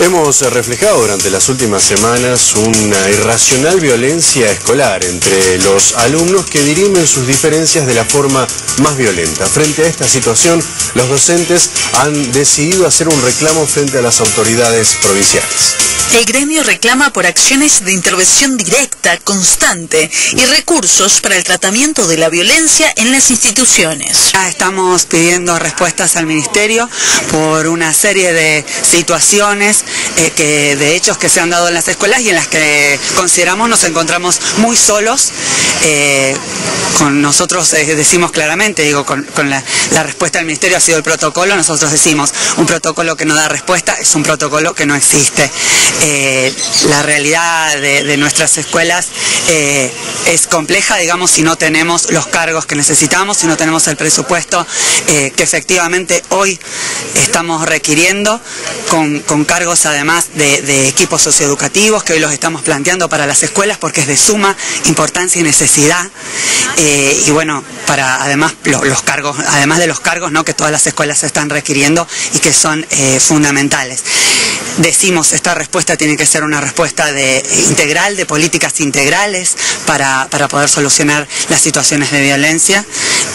Hemos reflejado durante las últimas semanas una irracional violencia escolar entre los alumnos que dirimen sus diferencias de la forma más violenta. Frente a esta situación, los docentes han decidido hacer un reclamo frente a las autoridades provinciales. El gremio reclama por acciones de intervención directa, constante y recursos para el tratamiento de la violencia en las instituciones. Estamos pidiendo respuestas al Ministerio por una serie de situaciones, eh, que, de hechos que se han dado en las escuelas y en las que consideramos nos encontramos muy solos. Eh, con nosotros eh, decimos claramente, digo, con, la, respuesta del Ministerio ha sido el protocolo, nosotros decimos, un protocolo que no da respuesta es un protocolo que no existe. Eh, la realidad de, nuestras escuelas eh, es compleja, digamos, si no tenemos los cargos que necesitamos, si no tenemos el presupuesto que efectivamente hoy estamos requiriendo, con, cargos además de, equipos socioeducativos que hoy los estamos planteando para las escuelas porque es de suma importancia y necesidad. Eh, y bueno, para además los cargos, además de los cargos ¿no? que todas las escuelas están requiriendo y que son eh, fundamentales. Decimos, esta respuesta tiene que ser una respuesta de, integral, de políticas integrales para, para poder solucionar las situaciones de violencia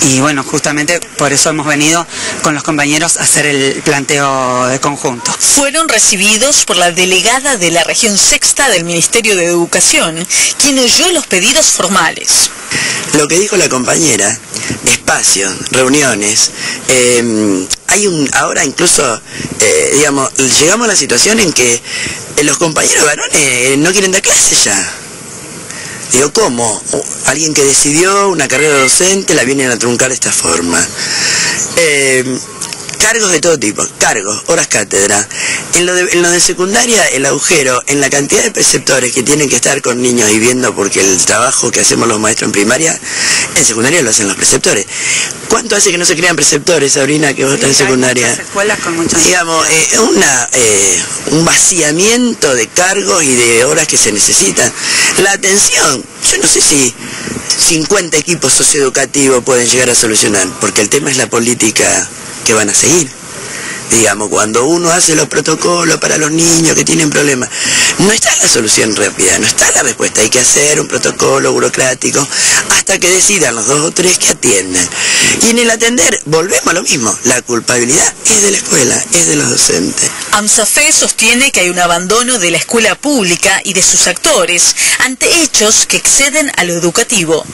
y bueno, justamente por eso hemos venido con los compañeros a hacer el planteo de conjunto. Fueron recibidos por la delegada de la región sexta del Ministerio de Educación, quien oyó los pedidos formales. Lo que dijo la compañera, espacios, reuniones, em, hay un, ahora incluso, eh, digamos, llegamos a la situación en que los compañeros varones no quieren dar clase ya. Digo, ¿cómo? Alguien que decidió una carrera docente la vienen a truncar de esta forma. Cargos de todo tipo, cargos, horas cátedra. En lo, de, secundaria, el agujero, en la cantidad de preceptores que tienen que estar con niños y viendo, porque el trabajo que hacemos los maestros en primaria, en secundaria lo hacen los preceptores. ¿Cuánto hace que no se crean preceptores, Sabrina, que vos estás en secundaria? escuelas con Digamos, eh, una, eh, un vaciamiento de cargos y de horas que se necesitan. La atención, yo no sé si 50 equipos socioeducativos pueden llegar a solucionar, porque el tema es la política que van a seguir. Digamos, cuando uno hace los protocolos para los niños que tienen problemas, no está la solución rápida, no está la respuesta. Hay que hacer un protocolo burocrático hasta que decidan los dos o tres que atiendan. Y en el atender, volvemos a lo mismo. La culpabilidad es de la escuela, es de los docentes. AMSAFE sostiene que hay un abandono de la escuela pública y de sus actores ante hechos que exceden a lo educativo.